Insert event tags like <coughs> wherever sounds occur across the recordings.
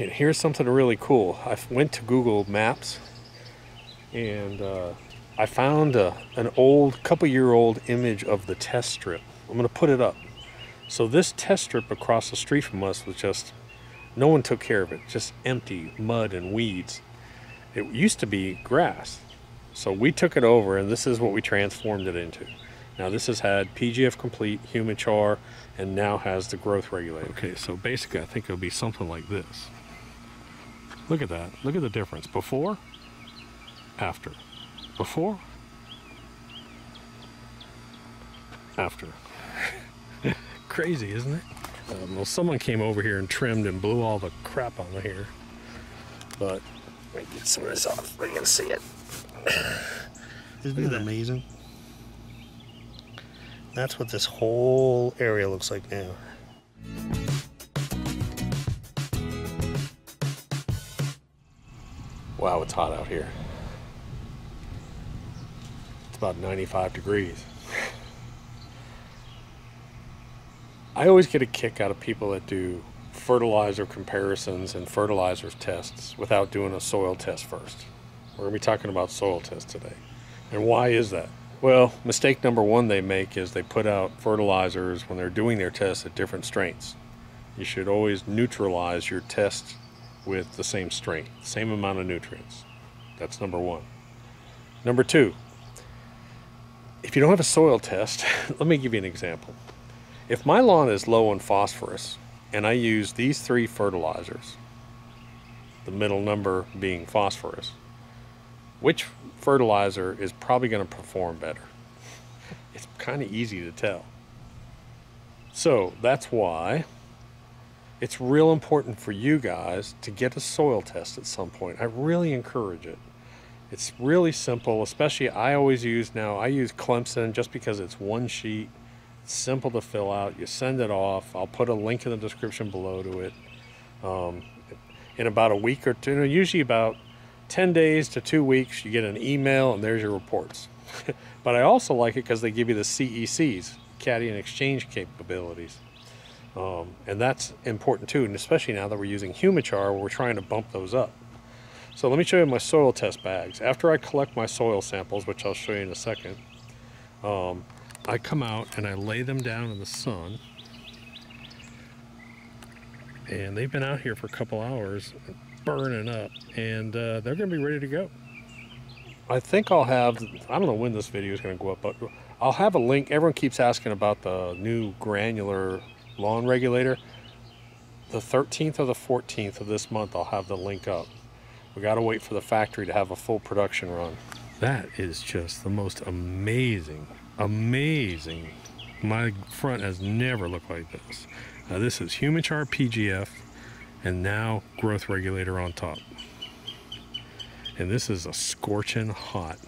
And here's something really cool. I went to Google Maps and uh, I found a, an old, couple year old image of the test strip. I'm going to put it up. So this test strip across the street from us was just, no one took care of it, just empty mud and weeds. It used to be grass. So we took it over and this is what we transformed it into. Now this has had PGF complete, human Humichar, and now has the growth regulator. Okay, so basically I think it'll be something like this. Look at that. Look at the difference. Before, after. Before, after. <laughs> Crazy, isn't it? Um, well, someone came over here and trimmed and blew all the crap on the here. But, let me get some of this off. We can see it. <coughs> Isn't it amazing? That's what this whole area looks like now. Wow, it's hot out here. It's about 95 degrees. I always get a kick out of people that do fertilizer comparisons and fertilizer tests without doing a soil test first. We're going to be talking about soil tests today. And why is that? Well, mistake number one they make is they put out fertilizers when they're doing their tests at different strengths. You should always neutralize your test with the same strength, same amount of nutrients. That's number one. Number two, if you don't have a soil test, <laughs> let me give you an example. If my lawn is low in phosphorus and I use these three fertilizers, the middle number being phosphorus, which fertilizer is probably going to perform better? <laughs> It's kind of easy to tell. So that's why it's real important for you guys to get a soil test at some point. I really encourage it. It's really simple, especially I always use now, I use Clemson just because it's one sheet, simple to fill out. You send it off. I'll put a link in the description below to it. Um, in about a week or two, usually about 10 days to two weeks, you get an email and there's your reports. <laughs> but I also like it because they give you the CECs, Cation exchange capabilities. Um, and that's important too, and especially now that we're using Humichar, where we're trying to bump those up. So let me show you my soil test bags. After I collect my soil samples, which I'll show you in a second, um, I come out and I lay them down in the sun. And they've been out here for a couple hours burning up and uh, they're going to be ready to go. I think I'll have, I don't know when this video is going to go up, but I'll have a link. Everyone keeps asking about the new granular lawn regulator. The 13th or the 14th of this month, I'll have the link up. We got to wait for the factory to have a full production run. That is just the most amazing, amazing. My front has never looked like this. Now this is Humichar PGF and now growth regulator on top. And this is a scorching hot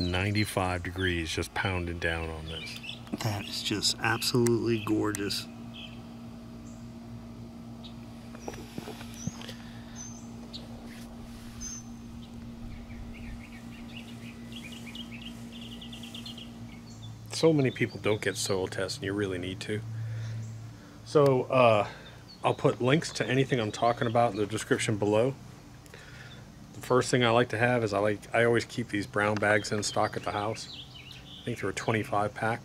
95 degrees just pounding down on this. That is just absolutely gorgeous. So many people don't get soil tests and you really need to. So uh, I'll put links to anything I'm talking about in the description below. The first thing I like to have is I like I always keep these brown bags in stock at the house. I think they're a 25 pack.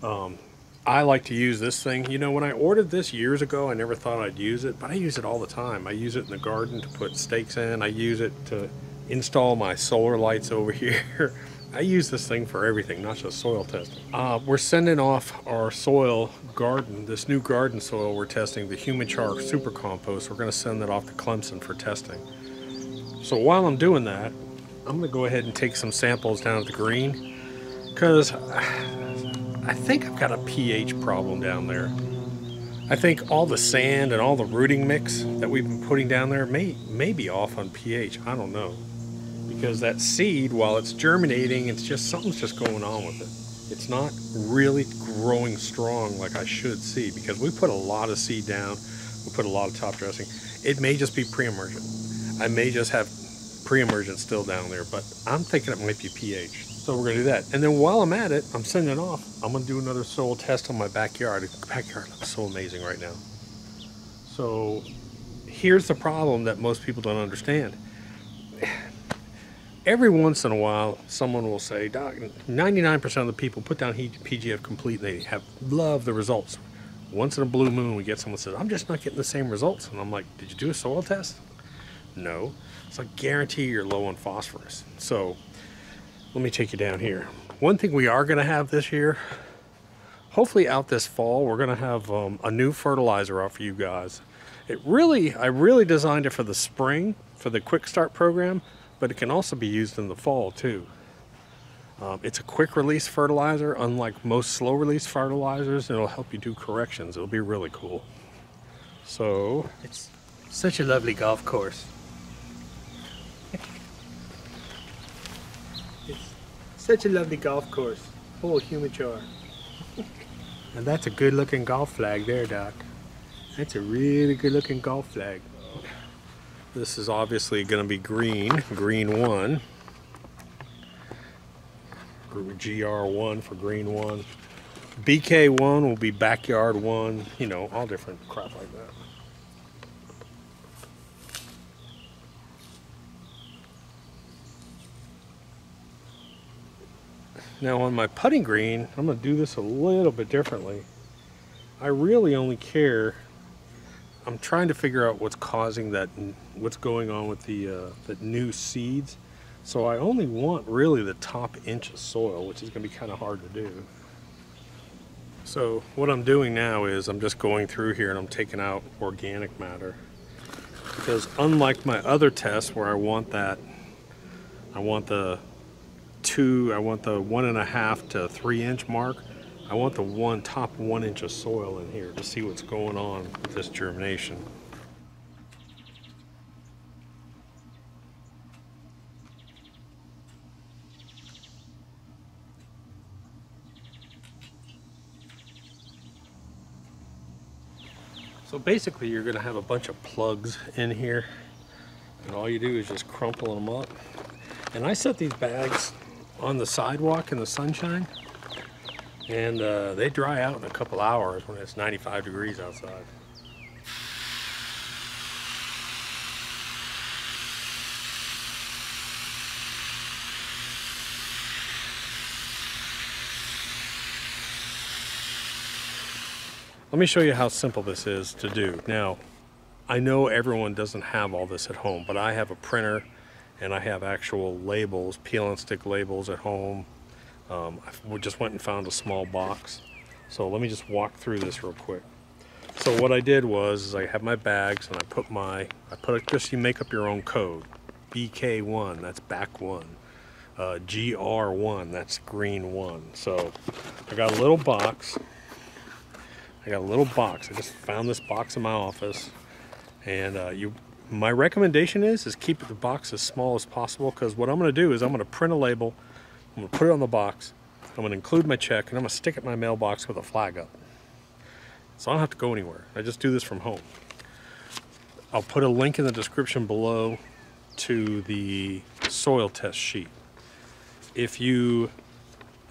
Um, I like to use this thing. You know, when I ordered this years ago, I never thought I'd use it, but I use it all the time. I use it in the garden to put stakes in. I use it to install my solar lights over <laughs> here. I use this thing for everything, not just soil testing. Uh, we're sending off our soil garden, this new garden soil we're testing, the Humichar Super Compost. We're going to send that off to Clemson for testing. So while I'm doing that, I'm going to go ahead and take some samples down at the green because I think I've got a pH problem down there. I think all the sand and all the rooting mix that we've been putting down there may, may be off on pH. I don't know because that seed, while it's germinating, it's just something's just going on with it. It's not really growing strong like I should see because we put a lot of seed down, we put a lot of top dressing. It may just be pre-emergent. I may just have pre-emergent still down there, but I'm thinking it might be pH. So we're gonna do that. And then while I'm at it, I'm sending it off. I'm gonna do another soil test on my backyard. Backyard looks so amazing right now. So here's the problem that most people don't understand. Every once in a while, someone will say, Doc, 99% of the people put down PGF complete and they have love the results. Once in a blue moon, we get someone says, I'm just not getting the same results. And I'm like, Did you do a soil test? No. So I guarantee you're low on phosphorus. So let me take you down here. One thing we are going to have this year, hopefully out this fall, we're going to have um, a new fertilizer out for you guys. It really, I really designed it for the spring, for the quick start program, but it can also be used in the fall too. Um, it's a quick release fertilizer, unlike most slow release fertilizers. It'll help you do corrections. It'll be really cool. So, it's such a lovely golf course. it's such a lovely golf course. Oh, humichar. and that's a good looking golf flag there, Doc. That's a really good looking golf flag. This is obviously going to be green, green one. GR1 for green one. BK1 will be backyard one, you know, all different crap like that. Now on my putting green, I'm going to do this a little bit differently. I really only care, I'm trying to figure out what's causing that, what's going on with the, uh, the new seeds. So I only want really the top inch of soil, which is going to be kind of hard to do. So what I'm doing now is I'm just going through here and I'm taking out organic matter. Because unlike my other tests where I want that, I want the two, I want the one and a half to three inch mark, I want the one top one inch of soil in here to see what's going on with this germination. So basically you're going to have a bunch of plugs in here and all you do is just crumple them up. And I set these bags on the sidewalk in the sunshine and uh, they dry out in a couple hours when it's 95 degrees outside. Let me show you how simple this is to do. Now, I know everyone doesn't have all this at home, but I have a printer and I have actual labels, peel and stick labels at home. Um, I just went and found a small box. So let me just walk through this real quick. So what I did was I have my bags and I put my, I put it, just you make up your own code. BK1, that's back one. Uh, GR1, that's green one. So I got a little box I got a little box. I just found this box in my office. And uh, you, my recommendation is, is keep the box as small as possible because what I'm going to do is I'm going to print a label, I'm to put it on the box, I'm to include my check, and I'm to stick it in my mailbox with a flag up. So I don't have to go anywhere. I just do this from home. I'll put a link in the description below to the soil test sheet. If you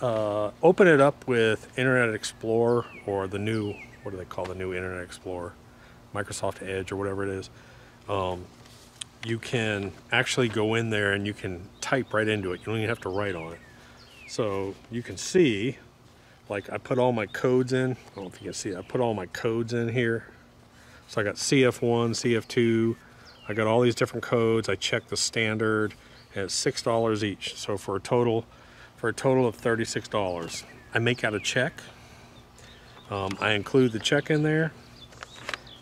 uh, open it up with Internet Explorer or the new, what do they call the new Internet Explorer? Microsoft Edge or whatever it is. Um, you can actually go in there and you can type right into it. You don't even have to write on it. So you can see, like I put all my codes in. I don't know if you can see, I put all my codes in here. So I got CF1, CF2, I got all these different codes. I checked the standard and it's $6 each. So for a total for a total of $36. I make out a check. Um, I include the check in there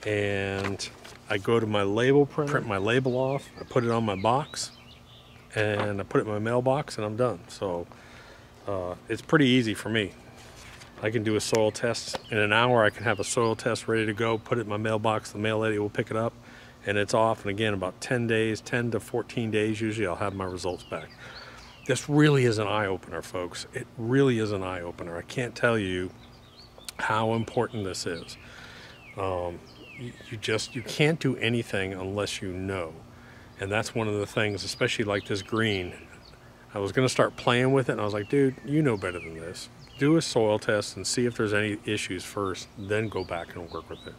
and I go to my label print, print my label off, I put it on my box and I put it in my mailbox and I'm done. So uh, it's pretty easy for me. I can do a soil test in an hour. I can have a soil test ready to go, put it in my mailbox. The mail lady will pick it up and it's off. And again, about 10 days, 10 to 14 days, usually I'll have my results back this really is an eye opener, folks. It really is an eye opener. I can't tell you how important this is. Um, you, you just you can't do anything unless you know, and that's one of the things, especially like this green. I was gonna start playing with it, and I was like, dude, you know better than this. Do a soil test and see if there's any issues first, then go back and work with it.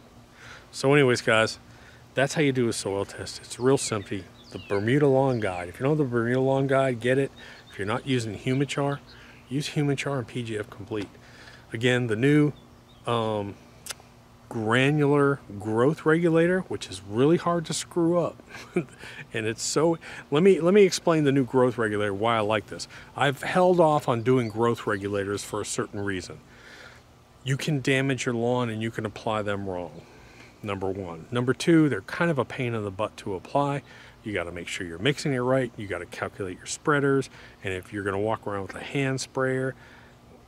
So, anyways, guys, That's how you do a soil test. It's real simple. The Bermuda Lawn Guide. If you know the Bermuda Lawn Guide, get it. If you're not using Humichar, use Humichar and PGF Complete. Again, the new um, granular growth regulator, which is really hard to screw up. <laughs> and it's so let me let me explain the new growth regulator why I like this. I've held off on doing growth regulators for a certain reason. You can damage your lawn and you can apply them wrong. Number 1. Number 2, they're kind of a pain in the butt to apply. You got to make sure you're mixing it right. You got to calculate your spreaders, and if you're going to walk around with a hand sprayer,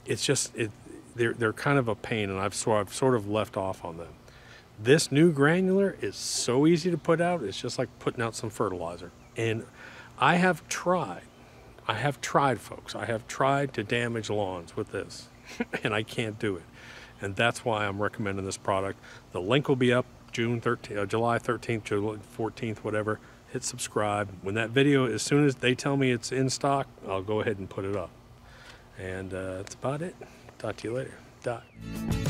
it's just it, they're they're kind of a pain, and I've so I've sort of left off on them. This new granular is so easy to put out. It's just like putting out some fertilizer. And I have tried, I have tried, folks. I have tried to damage lawns with this, <laughs> and I can't do it. And that's why I'm recommending this product. The link will be up June 13th, uh, July 13th, July 14th, whatever. Hit subscribe. When that video, as soon as they tell me it's in stock, I'll go ahead and put it up. And uh, that's about it. Talk to you later. Dot.